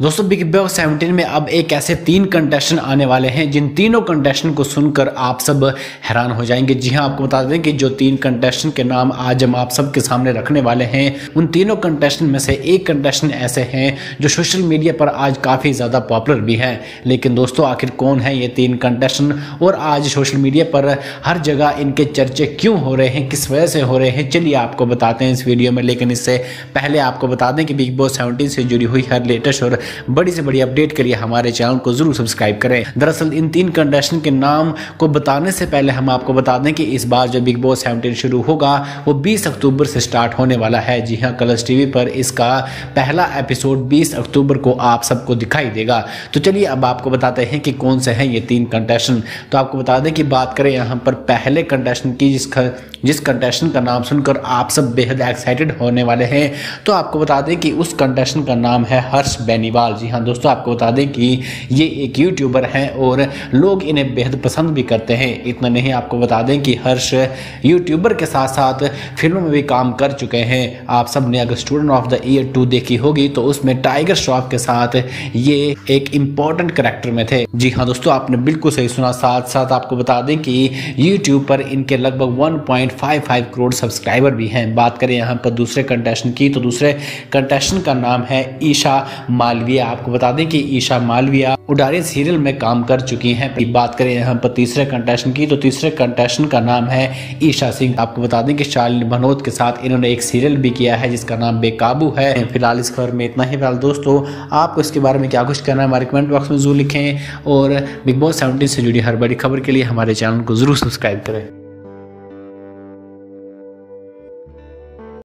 दोस्तों big boss seventeen में अब एक ऐसे तीन कंटेस्टेंट आने वाले हैं, जिन तीनों कंटेस्टेंट को सुनकर आप सब हैरान हो जाएँगे। जी हाँ, आपको बता दें कि जो तीन कंटेस्टेंट के नाम आज हम आप सबके सामने रखने वाले हैं, उन तीनों कंटेस्टेंट में से एक कंटेस्टेंट ऐसे हैं, जो सोशल मीडिया पर आज काफ़ी ज़्यादा पॉपुलर भी हैं। लेकिन दोस्तों, आखिर कौन है ये तीन कंटेस्टेंट और आज सोशल मीडिया पर हर जगह इनके चर्चे क्यों हो रहे हैं? किस वजह से हो रहे हैं? चलिए आपको बताते हैं इस वीडियो में। लेकिन इससे पहले आपको बता दें कि बिग बॉस सेवनटीन से जुड़ी हुई हर लेटेस्ट और बड़ी से बड़ी अपडेट के लिए हमारे चैनल को ज़रूर सब्सक्राइब करें। दरअसल इन तीन कंटेस्टेंट के नाम को बताने से पहले हम आपको बता दें कि इस बार जो बिग बॉस सेवनटीन शुरू होगा, वो 20 अक्टूबर से स्टार्ट होने वाला है। जी हाँ कलर्स टीवी पर इसका पहला एपिसोड 20 अक्टूबर को आप सबको दिखाई देगा। तो चलिए अब आपको बताते हैं कि कौन से हैं ये तीन कंटेस्टेंट तो आपको बता दें कि बात करें यहाँ पर पहले कंटेस्टेंट की, जिसका, जिस कंटेस्टेंट का नाम सुनकर आप सब बेहद एक्साइटेड होने वाले हैं। तो आपको बता दें कि उस कंटेस्टेंट का नाम है हर्ष बेनीवाल। जी हाँ दोस्तों, आपको बता दें कि ये एक यूट्यूबर हैं और लोग इन्हें बेहद पसंद भी करते हैं। इतना नहीं, आपको बता दें कि हर्ष यूट्यूबर के साथ साथ फ़िल्मों में भी काम कर चुके हैं। आप सबने अगर student of the year two देखी होगी तो उसमें टाइगर श्रॉफ के साथ ये एक इंपॉर्टेंट करेक्टर में थे। जी हाँ दोस्तों, आपने बिल्कुल सही सुना। साथ साथ आपको बता दें कि यूट्यूब पर इनके लगभग वन 1.55 करोड़ सब्सक्राइबर भी हैं। बात करें यहाँ पर दूसरे कंटेस्टेंट की तो दूसरे कंटेस्टेंट का नाम है ईशा मालविया आपको बता दें कि ईशा मालविया उडारी सीरियल में काम कर चुकी हैं। बात करें यहाँ पर तीसरे कंटेस्टेंट की तो तीसरे कंटेस्टेंट का नाम है ईशा सिंह। आपको बता दें कि शालिनी भनोत के साथ इन्होंने एक सीरियल भी किया है, जिसका नाम बेकाबू है। फ़िलहाल इस खबर में इतना ही। फ़िलहाल दोस्तों, आपको इसके बारे में क्या कुछ करना है, हमारे कमेंट बॉक्स में ज़रूर लिखें। और बिग बॉस सेवेंटीन से जुड़ी हर बड़ी खबर के लिए हमारे चैनल को ज़रूर सब्सक्राइब करें।